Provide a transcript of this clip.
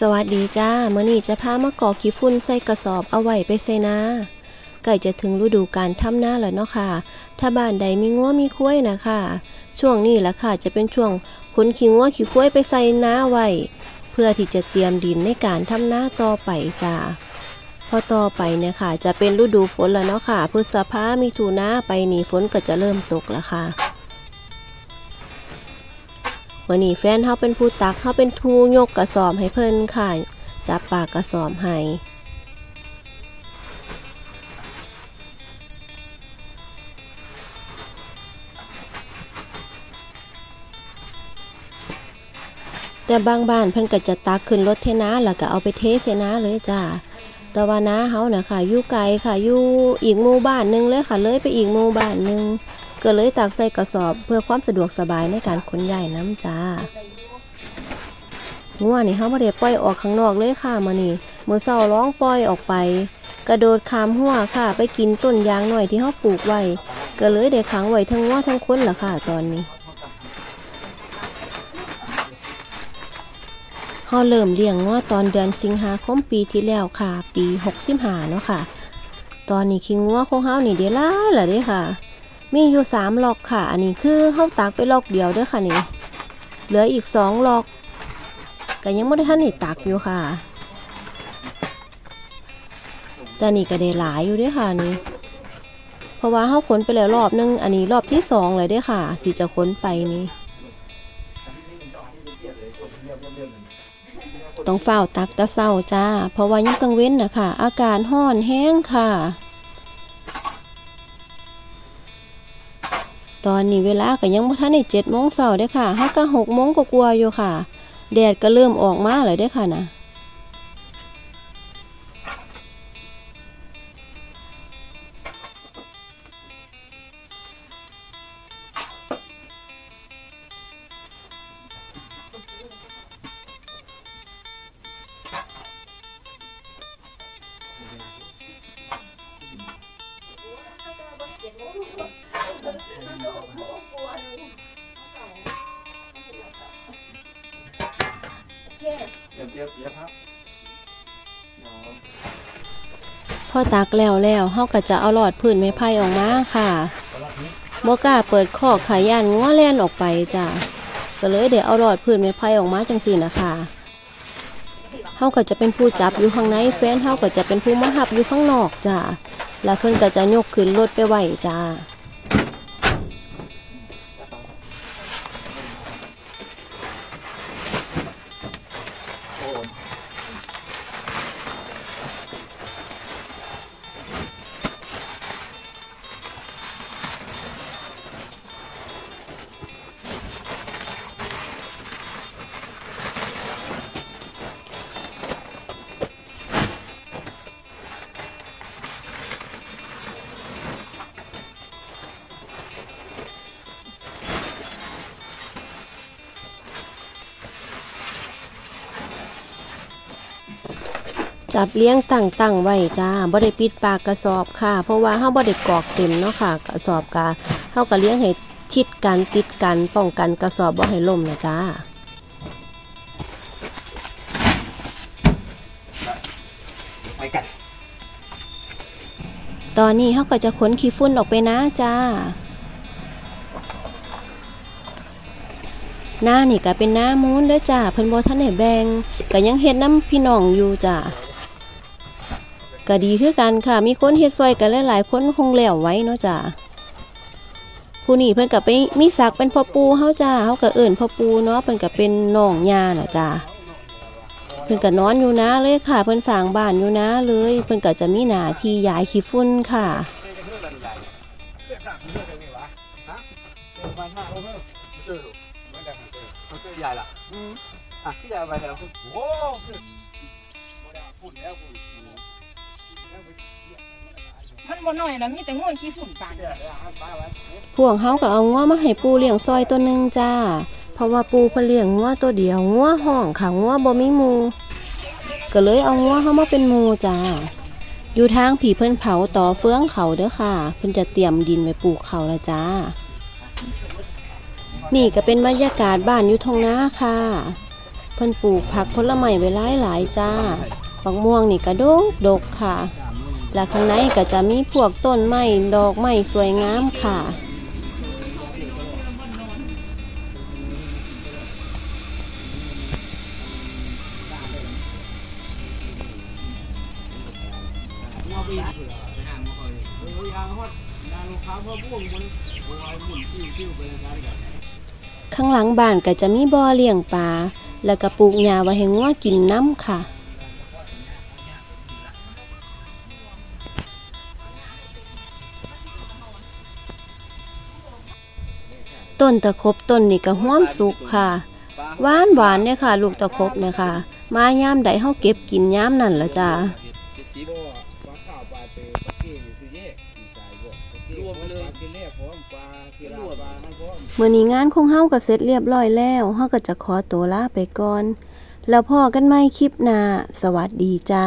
สวัสดีจ้าเมื่อนี้จะพามากอกขี้ฝุ่นใส่กระสอบเอาไว้ไปใส่นาใกล้จะถึงฤดูการทำนาแล้วเนาะค่ะ ถ้าบ้านใดมีงัวมีคุ้ยนะคะ ช่วงนี้แหละค่ะจะเป็นช่วงขนขี้งัวขี้คุ้ยไปใส่นาไว้ เพื่อที่จะเตรียมดินในการทำนาต่อไปจ้าพอต่อไปเนี่ยค่ะ จะเป็นฤดูฝนแล้วเนาะค่ะ พฤษภามีถุนาไปนี่ฝนก็จะเริ่มตกแล้วค่ะ วันนี้แฟนเขาเป็นผู้ตักเขาเป็นทูยกกระสอบให้เพิ่นค่ะจับปากกระสอบให้แต่บางบ้านเพิ่นก็จะตักขึ้นรถเทน้าแล้วก็เอาไปเทเสนาเลยจ้าแต่ว่าน้าเฮาน่ะค่ะอยู่ไกลค่ะอยู่อีกหมู่บ้านหนึงเลยค่ะ เลยไปอีกหมู่บ้านหนึง ก็เลยตักใส่กระสอบเพื่อความสะดวกสบายในการขนย้ายน้ำจ้างัวนี่เขาไม่ได้ปล่อยออกข้างนอกเลยค่ะมานี่มือเศร้าร้องปล่อยออกไป กระโดดขามหัวค่ะ ไปกินต้นยางหน่อยที่เขาปลูกไว้ก็เลยได้ขังไว้ทั้งงัวทั้งคนล่ะค่ะตอนนี้เขาเริ่มเลี้ยงงัวตอนเดือนสิงหาคมปีที่แล้วค่ะ ปี65เนาะค่ะ ตอนนี้คิงงัวของเฮานี่เดี๋ยวหลายและเด้ค่ะ มีอยู่สามล็อกค่ะ อันนี้คือเฮาตักไปล็อกเดียวด้อค่ะนี่ เหลืออีกสองล็อกก็ยังไม่ได้ทันได้ตักอยู่ค่ะ แต่นี่ก็ได้หลายอยู่ด้อค่ะนี่ เพราะว่าเฮาขนไปแล้วรอบนึง อันนี้รอบที่สองเลยด้อค่ะ ที่จะขนไปนี่ต้องเฝ้าตักตะเศร้าจ้า เพราะว่ายังกังเว้นนะคะอากาศห้อนแห้งค่ะ ตอนนี้เวลาก็ยังบ่ทันได้เจ็ดโมงเช้าเด้ค่ะฮักก็หกโมงก็กลัวาๆอยู่ค่ะ แดดก็เริ่มออกมาเลยเด้ค่ะนะ พอตักแล้วแล้วเฮาก็จะเอาหลอดพื้นไม้ไผ่ออกมาค่ะบ่กล้าเปิดคอกขยย่านงัวแล่นออกไปจ้ะก็เลยเดี๋ยวเอาหลอดพื้นไม้ไผ่ออกมาจังซี่นะคะเฮาก็จะเป็นผู้จับอยู่ข้างในแฟนเฮาก็จะเป็นผู้มาหับอยู่ข้างนอกจ้ะแล้วเพิ่นก็จะยกขึ้นรถไปไหวจ้า จับเลี้ยงตั้งตั้งไว้จ้าบ่ได้ปิดปากกระสอบค่ะ เพราะว่าเฮาบ่ได้กรอกเต็มเนาะค่ะ กระสอบกะเฮาก็เลี้ยงให้ชิดกันติดกันป้องกันกระสอบบ่ให้ล่มนะจ้าไปกันตอนนี้เฮาก็จะขนขี้ฝุ่นออกไปนะจ้า หน้านี่ก็เป็นหน้ามูนเด้อจ้าเพิ่นบ่ทันได้แบ่งก็ยังเฮ็ดน้ำพี่น้องอยู่จ้า ก็ดีคือกันค่ะ มีคนเฮ็ดซอยกันหลายๆคนคงแล้วไว้เนาะจ้าผู้นี้เพิ่นก็ไปมีศักเป็นพ่อปูเฮาจ้าเฮาก็เอิ้นพ่อปูเนาะเพิ่นก็เป็นน้องย่าน่ะจ้าเพิ่นก็นอนอยู่นะเลยค่ะ เพิ่นสร้างบ้านอยู่นะเลย เพิ่นก็จะมีหน้าที่ย้ายขี้ฝุ่นค่ะมาท่าโอ้โหเจอไม่ได้เจอเขาเจอใหญ่ละอะที่ใหญ่ไปแล้วโอ้ บ่น้อยแล้วมีแต่งูขี้ฝุ่นปานพวกเขาก็เอางัวมาให้ปูเลี้ยงซอยตัวหนึ่งจ้า เพราะว่าปูเพิ่นเลี้ยงงัวตัวเดียวงัวห้องค่ะงัวบ่มีหมูก็เลยเอางัวเข้ามาเป็นหมูจ้า อยู่ทางผีเพิ่นเผาต่อเฟืองเขาเด้อค่ะ เพิ่นจะเตรียมดินไว้ปลูกเขาละจ้า นี่ก็เป็นบรรยากาศบ้านอยู่ทงนาค่ะ เพิ่นปลูกผักผลไม้ไว้หลายหลายๆจ้าบักม่วงนี่ก็ดกดกค่ะ และข้างในก็จะมีพวกต้นไม้ดอกไม้สวยงามค่ะงัวไปไปห่างมาคอยโอ้ยยางฮอดยางขาวพ่อพ่วงมันโอ้ยหมุนติ้วติ้วไปเลยกันข้างหลังบ้านก็จะมีบ่อเลี้ยงปลาแล้วก็ปลูกหญ้าไว้ให้งัวกินน้ำค่ะ ต้นตะครบต้นนี่ก็ห้วมสุกค่ะ หวานหวานเนี่ยค่ะ ลูกตะครบเนี่ยค่ะ มายามใดเฮาเก็บกินยามนั่นละจ้าสีบ่ปลาข้าวปลาเตปลาเก้งอยู่เย่ดีใจบ่รวมเลยปลาเกล็ดพร้อมปลาเกล็ดปลามันพร้อมมื้อนี้งานของเฮาก็เสร็จเรียบร้อยแล้วเฮาก็จะขอตัวลาไปก่อน แล้วพอกันใหม่คลิปหน้า สวัสดีจ้า